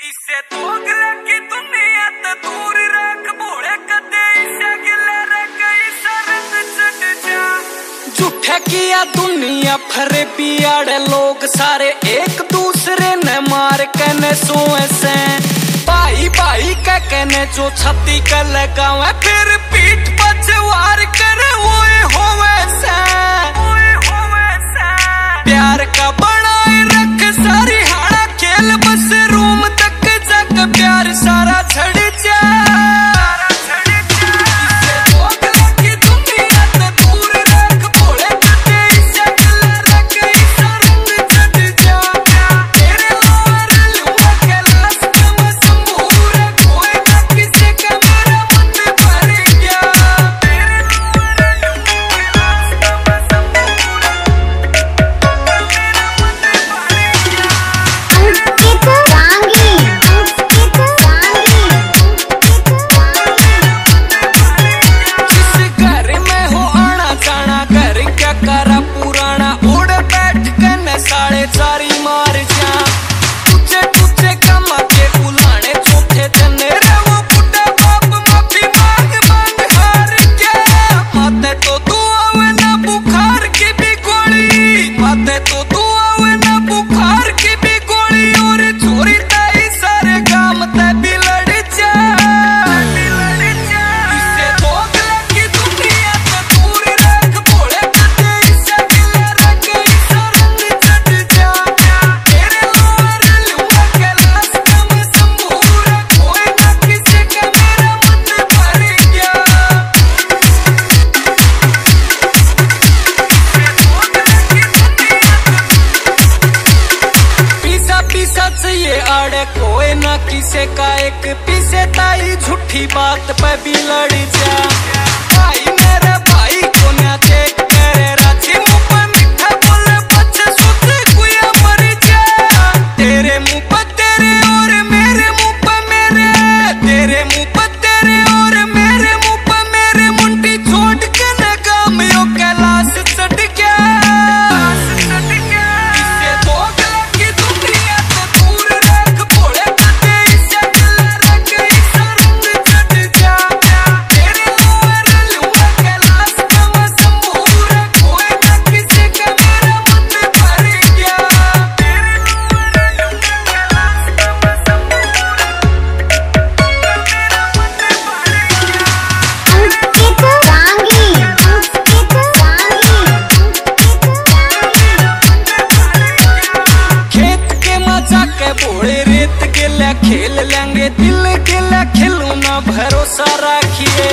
इससे तो की दुनिया तो दूर रख, भोले कदे रख जा। झूठे किया दुनिया, फरे पियाड़े लोग, सारे एक दूसरे ने मार कने सोए से। भाई भाई कने जो छाती का लगावे फिर पीठ लड़े, कोई ना किसे का एक पीसे, ताई झूठी बात पे भी लड़ जा। भाई मेरा खेल लेंगे दिल के खिला खिलौना भरोसा रखिए।